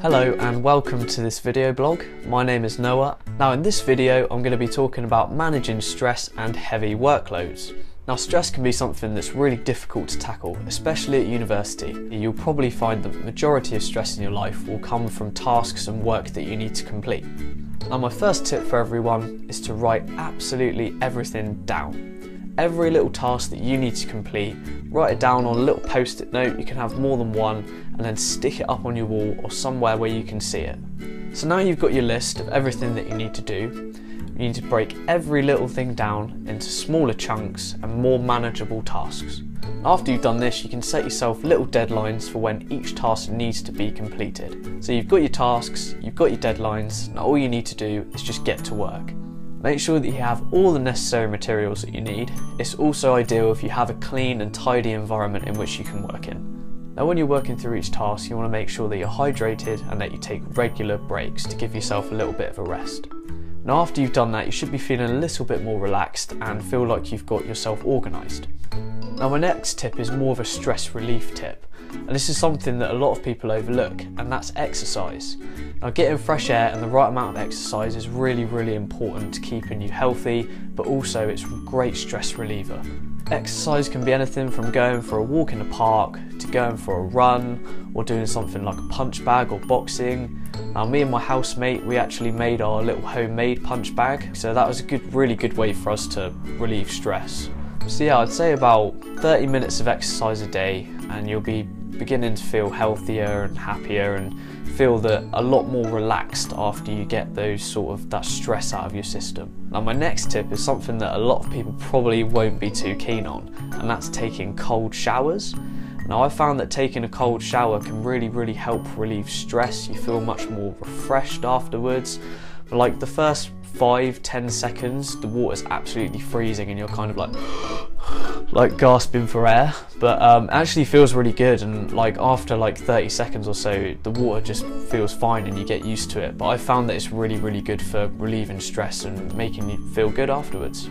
Hello and welcome to this video blog. My name is Noah. Now in this video I'm going to be talking about managing stress and heavy workloads. Now stress can be something that's really difficult to tackle, especially at university. You'll probably find the majority of stress in your life will come from tasks and work that you need to complete. Now my first tip for everyone is to write absolutely everything down every little task that you need to complete, write it down on a little post-it note, you can have more than one, and then stick it up on your wall or somewhere where you can see it. So now you've got your list of everything that you need to do, you need to break every little thing down into smaller chunks and more manageable tasks. After you've done this, you can set yourself little deadlines for when each task needs to be completed. So you've got your tasks, you've got your deadlines, now all you need to do is just get to work. Make sure that you have all the necessary materials that you need. It's also ideal if you have a clean and tidy environment in which you can work in. Now when you're working through each task, you want to make sure that you're hydrated and that you take regular breaks to give yourself a little bit of a rest. Now after you've done that, you should be feeling a little bit more relaxed and feel like you've got yourself organised. Now my next tip is more of a stress relief tip. And this is something that a lot of people overlook, and that's exercise. Now, getting fresh air and the right amount of exercise is really, really important to keeping you healthy, but also it's a great stress reliever. Exercise can be anything from going for a walk in the park to going for a run or doing something like a punch bag or boxing. Now, me and my housemate, we actually made our little homemade punch bag, so that was a good, really good way for us to relieve stress. So yeah, I'd say about 30 minutes of exercise a day and you'll be beginning to feel healthier and happier and feel that a lot more relaxed after you get those sort of that stress out of your system. Now my next tip is something that a lot of people probably won't be too keen on and that's taking cold showers. Now I found that taking a cold shower can really really help relieve stress. You feel much more refreshed afterwards. But like the first five, ten seconds, the water's absolutely freezing and you're kind of like like gasping for air but um, actually feels really good and like after like 30 seconds or so the water just feels fine and you get used to it but I found that it's really really good for relieving stress and making you feel good afterwards.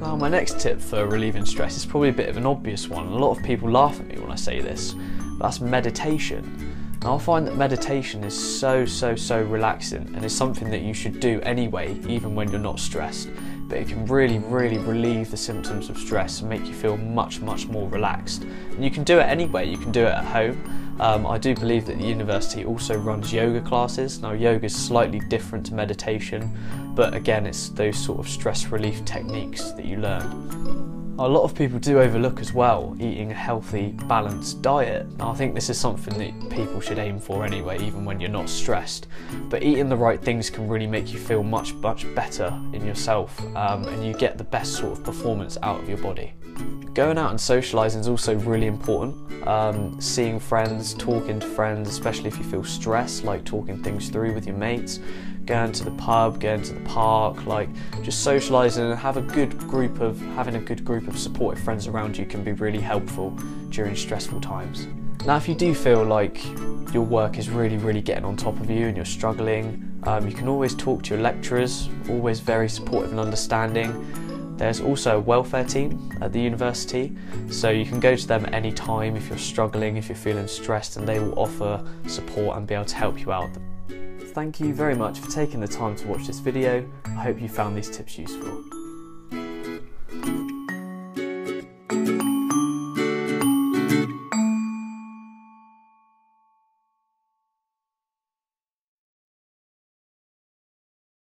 Well my next tip for relieving stress is probably a bit of an obvious one a lot of people laugh at me when I say this that's meditation. I find that meditation is so so so relaxing and is something that you should do anyway even when you're not stressed but it can really, really relieve the symptoms of stress and make you feel much, much more relaxed. And you can do it anywhere, you can do it at home. Um, I do believe that the university also runs yoga classes. Now, yoga is slightly different to meditation, but again, it's those sort of stress relief techniques that you learn. A lot of people do overlook as well eating a healthy, balanced diet. I think this is something that people should aim for anyway, even when you're not stressed. But eating the right things can really make you feel much, much better in yourself um, and you get the best sort of performance out of your body. Going out and socialising is also really important. Um, seeing friends, talking to friends, especially if you feel stressed, like talking things through with your mates, going to the pub, going to the park, like just socialising and have a good group of having a good group of supportive friends around you can be really helpful during stressful times. Now, if you do feel like your work is really, really getting on top of you and you're struggling, um, you can always talk to your lecturers, always very supportive and understanding. There's also a welfare team at the university, so you can go to them anytime if you're struggling, if you're feeling stressed, and they will offer support and be able to help you out. Thank you very much for taking the time to watch this video. I hope you found these tips useful.